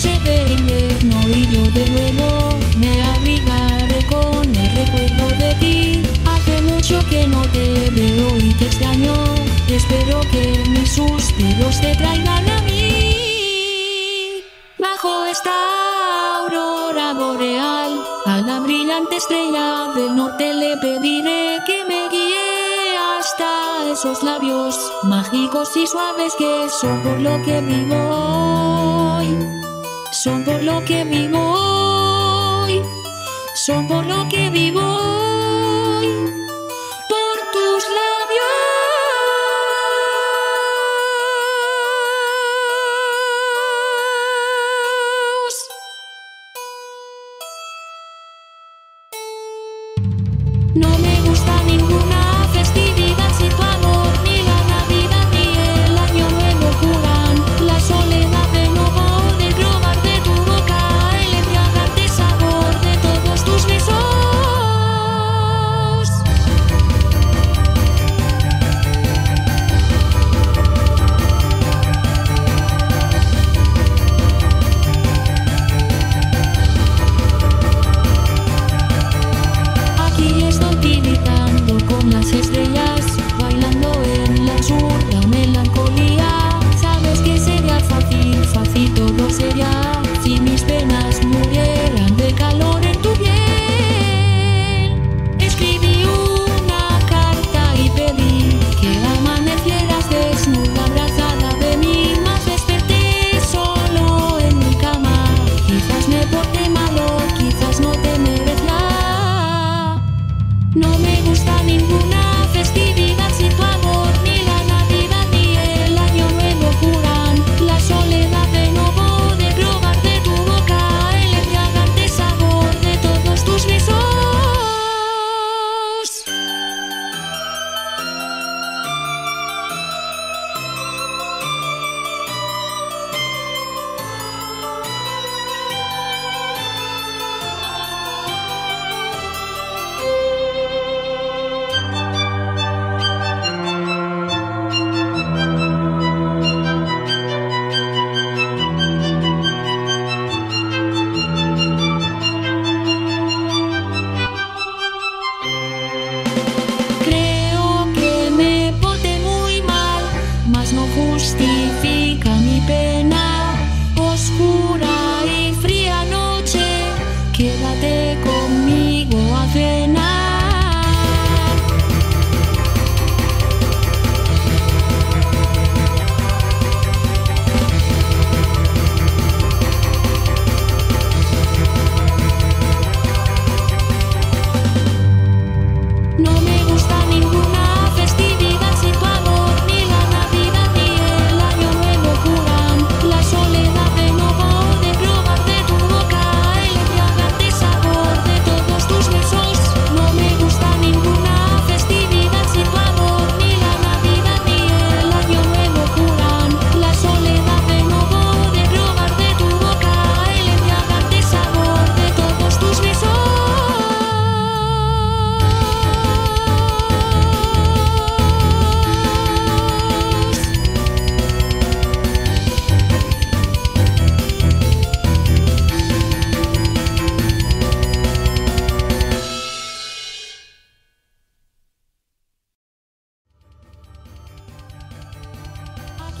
noche de invierno y yo de nuevo me abrigaré con el recuerdo de ti. Hace mucho que no te veo y te extraño, espero que mis suspiros te traigan a mí. Bajo esta aurora boreal, a la brillante estrella del norte le pediré que me guíe hasta esos labios mágicos y suaves que son por lo que vivo son por lo que vivo son por lo que vivo. justifica-me pelo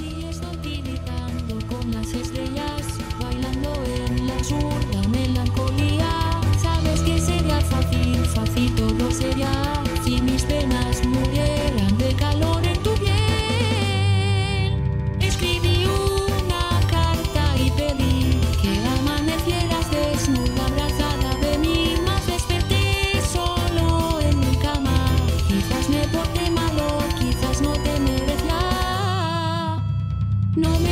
Y esto gritando con las estrellas, bailando en la zurda melancolía, sabes que sería fácil, fácil todo sería. No me